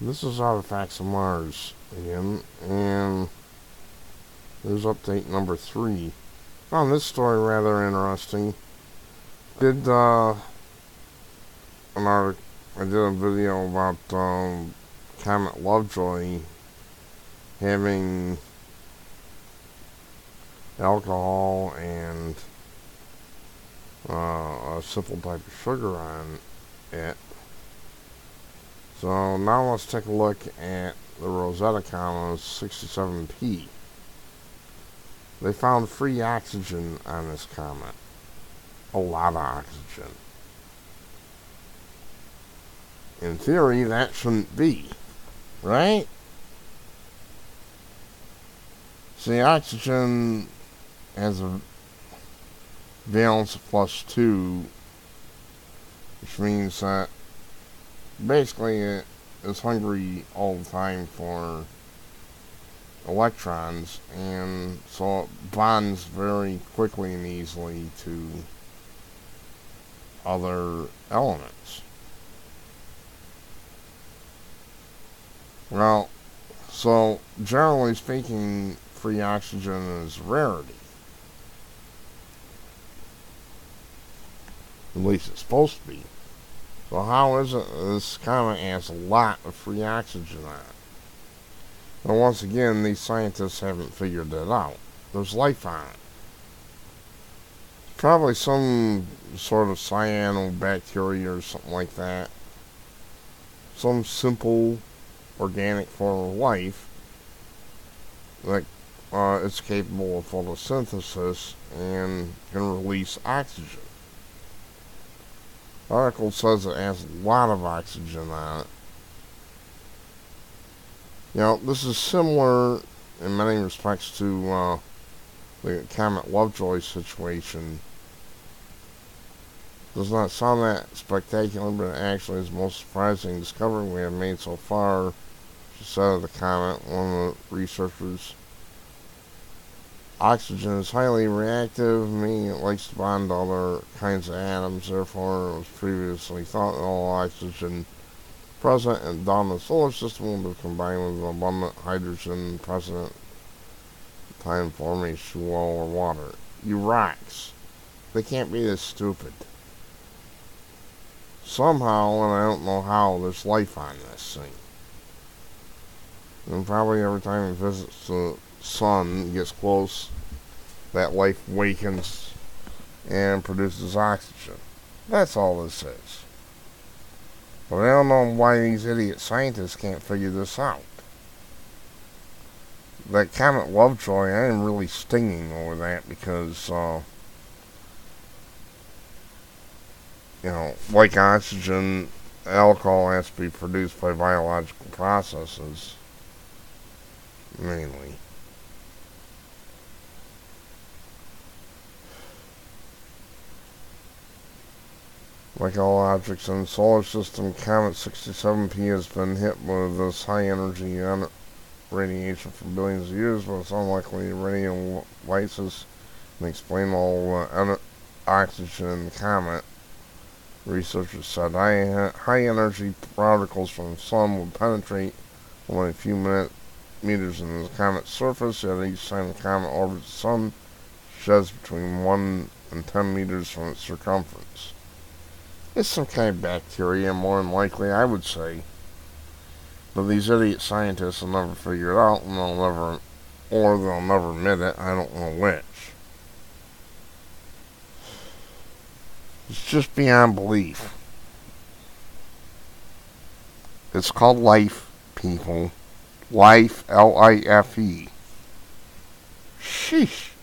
This is Artifacts of Mars again, and there's update number three. Found this story rather interesting. Did uh, an article, I did a video about um, Comet Lovejoy having alcohol and uh, a simple type of sugar on it. So now let's take a look at the Rosetta Comet 67P. They found free oxygen on this comet. A lot of oxygen. In theory, that shouldn't be. Right? See, oxygen has a valence plus 2, which means that basically it is hungry all the time for electrons, and so it bonds very quickly and easily to other elements. Well, so generally speaking, free oxygen is rarity. At least it's supposed to be. So how is it this comet has a lot of free oxygen on it? Well, once again, these scientists haven't figured that out. There's life on it. Probably some sort of cyanobacteria or something like that. Some simple organic form of life that uh, is capable of photosynthesis and can release oxygen. Article says it has a lot of oxygen on it. You know, this is similar in many respects to uh, the Comet Lovejoy situation. Does not sound that spectacular, but it actually is the most surprising discovery we have made so far, she said of the comet, one of the researchers. Oxygen is highly reactive, meaning it likes to bond to other kinds of atoms, therefore it was previously thought that all oxygen present in the solar system would be combined with abundant hydrogen present time forming H2O or water. You rocks. They can't be this stupid. Somehow, and I don't know how, there's life on this thing. And probably every time it visits the sun, gets close, that life wakens and produces oxygen. That's all this is. But I don't know why these idiot scientists can't figure this out. That Comet Lovejoy, I am really stinging over that because, uh, you know, like oxygen, alcohol has to be produced by biological processes, mainly. Like all objects in the solar system, Comet 67P has been hit with this high energy radiation for billions of years, but it's unlikely radiation lysis can explain all uh, the oxygen in the comet. Researchers said high, high energy particles from the sun would penetrate only a few minute, meters in the comet's surface, yet each time the comet orbits the sun, sheds between 1 and 10 meters from its circumference. It's some kind of bacteria, more than likely, I would say. But these idiot scientists will never figure it out, and they'll never, or they'll never admit it. I don't know which. It's just beyond belief. It's called life, people. Life, L-I-F-E. Sheesh.